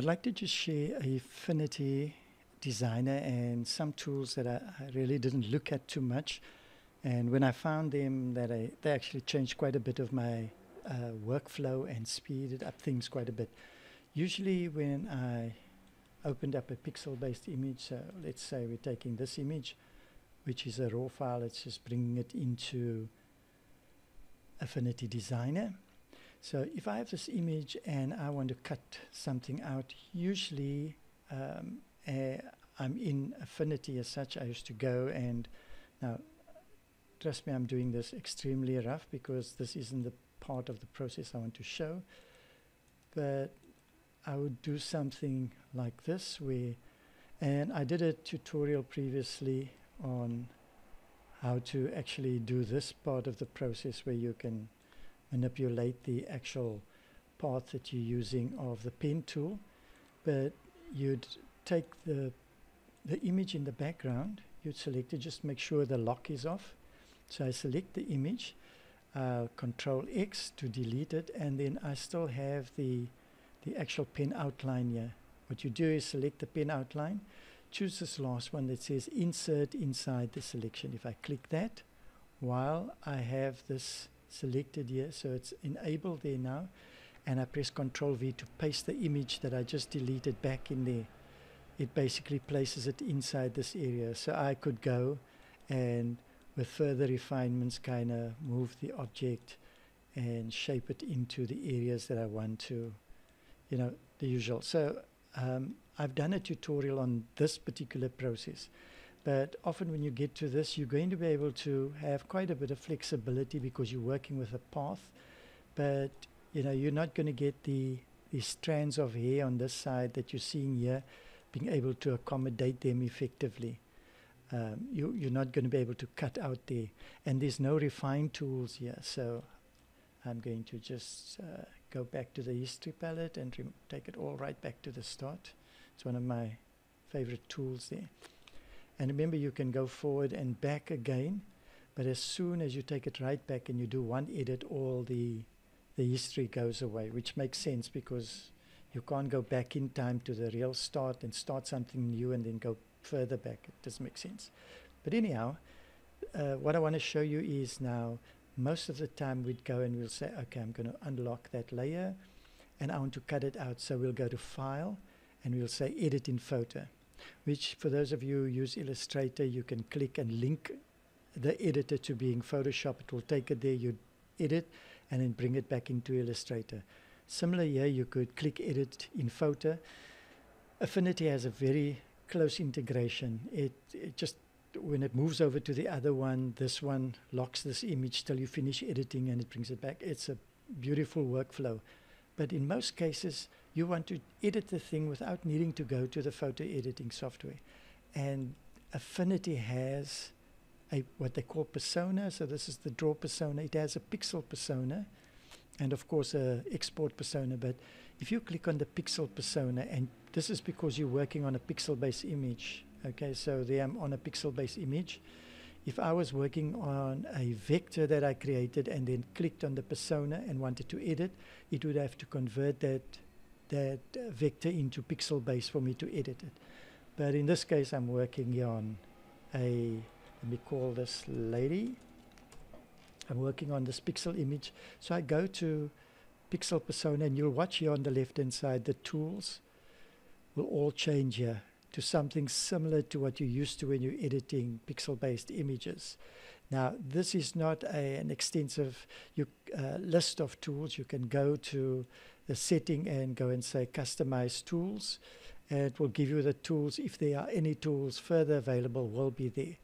I'd like to just share Affinity designer and some tools that I, I, really didn't look at too much. And when I found them, that I, they actually changed quite a bit of my uh, workflow and speeded up things quite a bit. Usually, when I opened up a pixel-based image, so let's say we're taking this image, which is a raw file, it's just bringing it into Affinity Designer. So if I have this image and I want to cut something out, usually um, uh, I'm in Affinity as such. I used to go and now, trust me, I'm doing this extremely rough because this isn't the part of the process I want to show. But I would do something like this where, and I did a tutorial previously on how to actually do this part of the process where you can manipulate the actual path that you're using of the pen tool. But you'd take the, the image in the background, you'd select it, just make sure the lock is off. So I select the image, uh, Control X to delete it, and then I still have the, the actual pen outline here. What you do is select the pen outline, choose this last one that says Insert inside the selection. If I click that, while I have this selected here, so it's enabled there now, and I press Control V to paste the image that I just deleted back in there. It basically places it inside this area. So I could go and with further refinements kind of move the object and shape it into the areas that I want to, you know, the usual. So um, I've done a tutorial on this particular process. But often when you get to this, you're going to be able to have quite a bit of flexibility because you're working with a path. But you know, you're not going to get the, the strands of hair on this side that you're seeing here, being able to accommodate them effectively. Um, you, you're not going to be able to cut out there. And there's no refine tools here. So I'm going to just uh, go back to the history palette and take it all right back to the start. It's one of my favorite tools there. And remember, you can go forward and back again. But as soon as you take it right back and you do one edit, all the the history goes away, which makes sense because you can't go back in time to the real start and start something new and then go further back. It doesn't make sense. But anyhow, uh, what I want to show you is now most of the time we'd go and we'll say, okay, I'm going to unlock that layer and I want to cut it out. So we'll go to File and we'll say Edit in Photo, which for those of you who use Illustrator, you can click and link the editor to being Photoshop. It will take it there, you edit, and then bring it back into Illustrator. Similar here, you could click Edit in Photo. Affinity has a very close integration. It, it just when it moves over to the other one, this one locks this image till you finish editing and it brings it back. It's a beautiful workflow. But in most cases, you want to edit the thing without needing to go to the photo editing software. And Affinity has a what they call persona. So this is the draw persona. It has a pixel persona, and of course a export persona. But if you click on the pixel persona, and this is because you're working on a pixel-based image. Okay, so there I'm on a pixel-based image. If I was working on a vector that I created and then clicked on the persona and wanted to edit, it would have to convert that that vector into pixel base for me to edit it. But in this case, I'm working on a let me call this lady. I'm working on this pixel image. So I go to pixel persona and you'll watch here on the left hand side, the tools will all change here to something similar to what you're used to when you're editing pixel based images. Now, this is not a, an extensive you, uh, list of tools. You can go to the setting and go and say customize tools. And it will give you the tools. If there are any tools further available, will be there.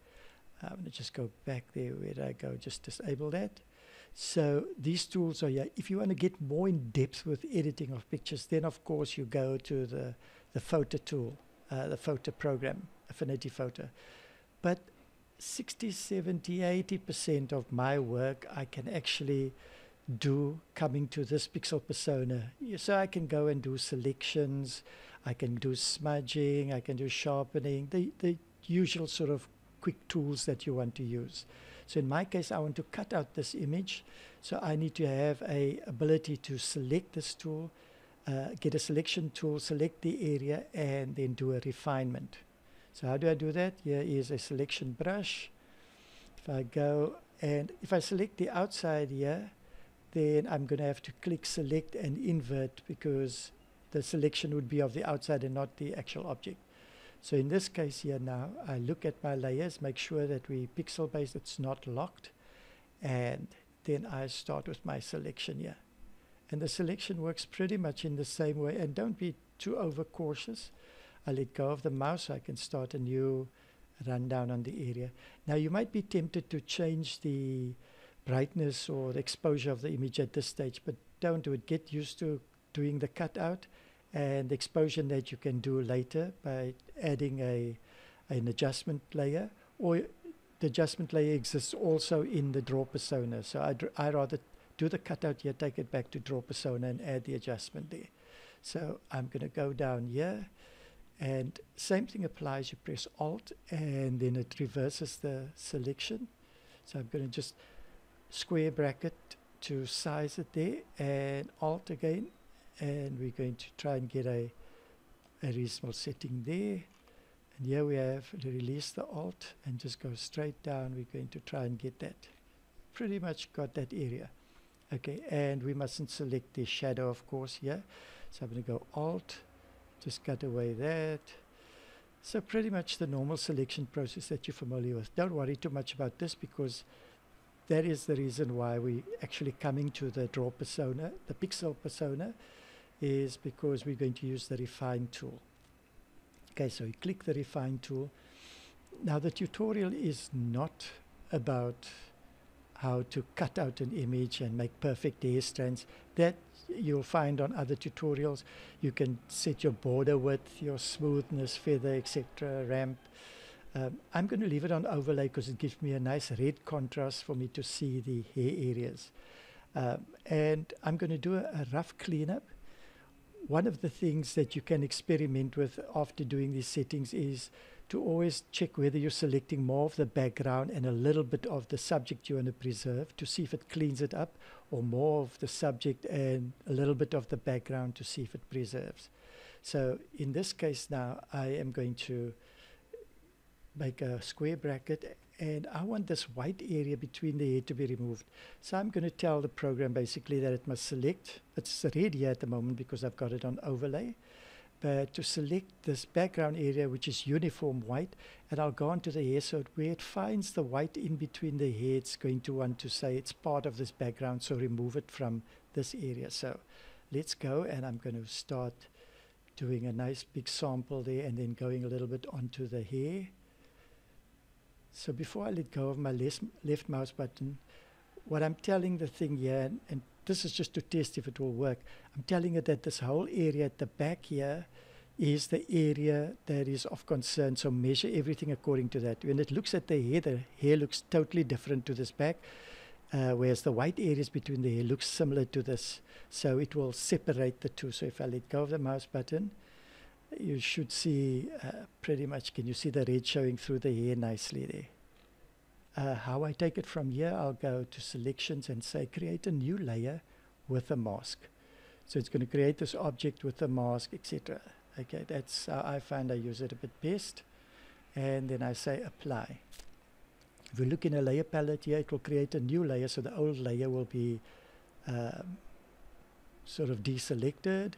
I'm going to just go back there. Where I go? Just disable that. So these tools are yeah. If you want to get more in depth with editing of pictures, then of course you go to the the photo tool, uh, the photo program, Affinity Photo. But 60, 70, 80 percent of my work I can actually do coming to this pixel persona. So I can go and do selections, I can do smudging, I can do sharpening, the the usual sort of quick tools that you want to use. So in my case, I want to cut out this image. So I need to have a ability to select this tool, uh, get a selection tool, select the area, and then do a refinement. So how do I do that? Here is a selection brush. If I go and if I select the outside here, then I'm going to have to click select and invert because the selection would be of the outside and not the actual object. So in this case here now, I look at my layers, make sure that we pixel based, it's not locked, and then I start with my selection here. And the selection works pretty much in the same way, and don't be too overcautious. I let go of the mouse so I can start a new rundown on the area. Now you might be tempted to change the brightness or the exposure of the image at this stage, but don't do it. Get used to doing the cutout and the exposure that you can do later by adding a an adjustment layer or the adjustment layer exists also in the draw persona. So I'd, i rather do the cutout here, take it back to draw persona and add the adjustment there. So I'm going to go down here and same thing applies. You press Alt and then it reverses the selection. So I'm going to just square bracket to size it there and Alt again and we're going to try and get a, a reasonable setting there. And here we have release the Alt and just go straight down. We're going to try and get that. Pretty much got that area. Okay, and we mustn't select the shadow, of course, here. So I'm going to go Alt, just cut away that. So pretty much the normal selection process that you're familiar with. Don't worry too much about this because that is the reason why we actually coming to the draw persona, the pixel persona, is because we're going to use the refine tool. Okay, so you click the refine tool. Now the tutorial is not about how to cut out an image and make perfect hair strands. That you'll find on other tutorials. You can set your border width, your smoothness, feather, etc., ramp. Um, I'm going to leave it on overlay because it gives me a nice red contrast for me to see the hair areas. Um, and I'm going to do a, a rough cleanup. One of the things that you can experiment with after doing these settings is to always check whether you're selecting more of the background and a little bit of the subject you want to preserve to see if it cleans it up or more of the subject and a little bit of the background to see if it preserves. So in this case now I am going to make a square bracket and I want this white area between the head to be removed. So I'm going to tell the program basically that it must select, it's red here at the moment because I've got it on overlay, but to select this background area which is uniform white and I'll go onto the hair so where it finds the white in between the hair it's going to want to say it's part of this background so remove it from this area. So let's go and I'm going to start doing a nice big sample there and then going a little bit onto the hair. So before I let go of my left, left mouse button, what I'm telling the thing here, and, and this is just to test if it will work. I'm telling it that this whole area at the back here is the area that is of concern. So measure everything according to that. When it looks at the hair, the hair looks totally different to this back, uh, whereas the white areas between the hair looks similar to this. So it will separate the two. So if I let go of the mouse button, you should see uh, pretty much, can you see the red showing through the hair nicely there? Uh, how I take it from here, I'll go to selections and say create a new layer with a mask. So it's going to create this object with a mask, etc. Okay, that's how I find I use it a bit best. And then I say apply. If we look in a layer palette here, it will create a new layer. So the old layer will be um, sort of deselected.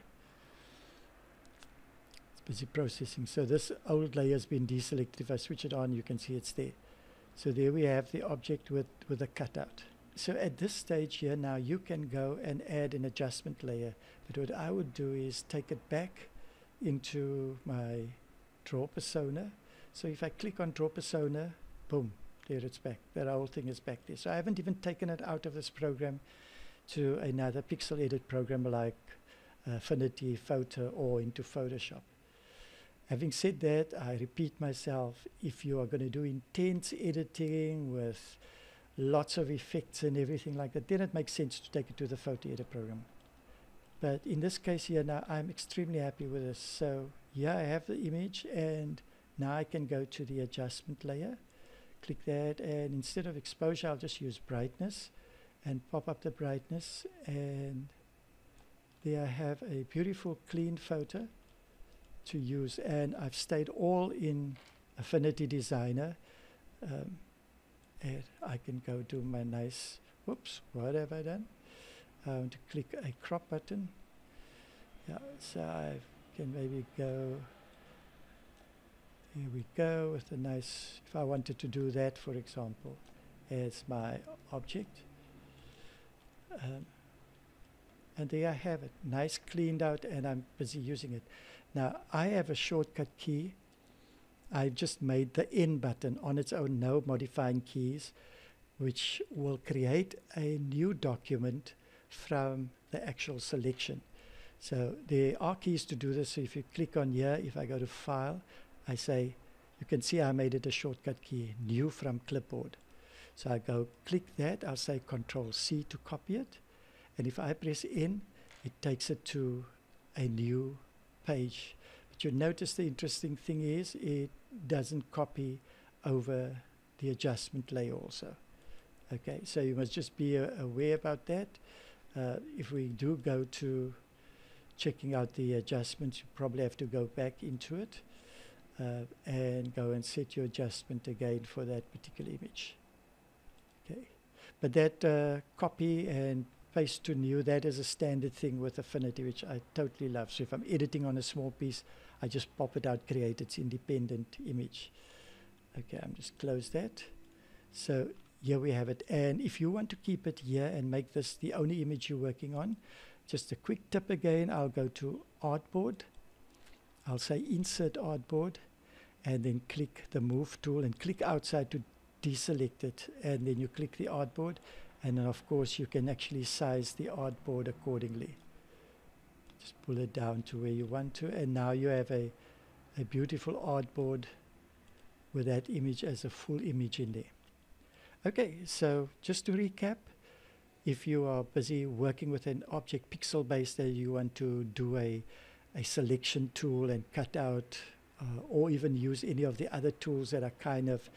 Busy processing. So this old layer has been deselected. If I switch it on, you can see it's there. So there we have the object with, with a cutout. So at this stage here now you can go and add an adjustment layer. But what I would do is take it back into my draw persona. So if I click on draw persona, boom, there it's back. That whole thing is back there. So I haven't even taken it out of this program to another pixel edit program like uh, Affinity Photo or into Photoshop. Having said that, I repeat myself, if you are going to do intense editing with lots of effects and everything like that, then it makes sense to take it to the photo edit program. But in this case here now, I'm extremely happy with this. So yeah, I have the image and now I can go to the adjustment layer, click that and instead of exposure, I'll just use brightness and pop up the brightness and there I have a beautiful clean photo to use and I've stayed all in Affinity Designer um, and I can go do my nice whoops what have I done? I want to click a crop button. Yeah so I can maybe go here we go with a nice if I wanted to do that for example as my object. Um, and there I have it nice cleaned out and I'm busy using it now I have a shortcut key. I've just made the in button on its own no modifying keys which will create a new document from the actual selection. So there are keys to do this. So if you click on here if I go to file I say you can see I made it a shortcut key new from clipboard. So I go click that. I'll say control C to copy it. And if I press in it takes it to a new page. But you notice the interesting thing is it doesn't copy over the adjustment layer also. Okay so you must just be uh, aware about that. Uh, if we do go to checking out the adjustments you probably have to go back into it uh, and go and set your adjustment again for that particular image. Okay but that uh, copy and paste to new that is a standard thing with affinity which I totally love. So if I'm editing on a small piece I just pop it out create its independent image. Okay I'm just close that. So here we have it. And if you want to keep it here and make this the only image you're working on just a quick tip again. I'll go to artboard. I'll say insert artboard and then click the move tool and click outside to deselect it. And then you click the artboard and then of course you can actually size the artboard accordingly. Just pull it down to where you want to. And now you have a a beautiful artboard with that image as a full image in there. Okay so just to recap if you are busy working with an object pixel based that you want to do a a selection tool and cut out uh, or even use any of the other tools that are kind of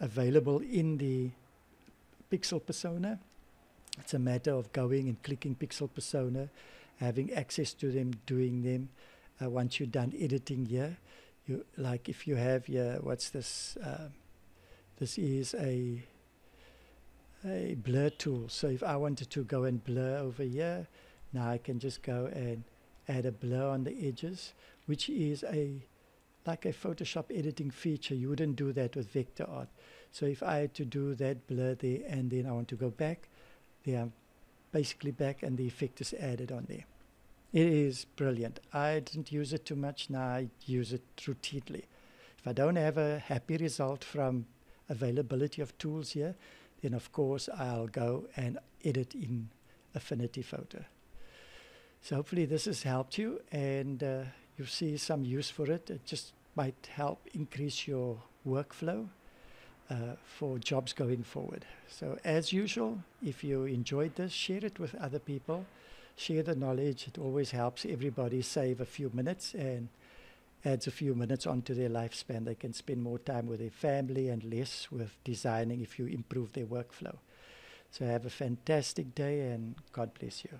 available in the pixel persona. It's a matter of going and clicking pixel persona, having access to them, doing them. Uh, once you're done editing here, you like if you have here, what's this? Uh, this is a a blur tool. So if I wanted to go and blur over here, now I can just go and add a blur on the edges, which is a like a Photoshop editing feature. You wouldn't do that with vector art. So if I had to do that blur there and then I want to go back, they are basically back and the effect is added on there. It is brilliant. I didn't use it too much. Now I use it routinely. If I don't have a happy result from availability of tools here, then of course I'll go and edit in Affinity Photo. So hopefully this has helped you and uh, you see some use for it. It just might help increase your workflow uh, for jobs going forward. So as usual, if you enjoyed this, share it with other people. Share the knowledge. It always helps everybody save a few minutes and adds a few minutes onto their lifespan. They can spend more time with their family and less with designing if you improve their workflow. So have a fantastic day and God bless you.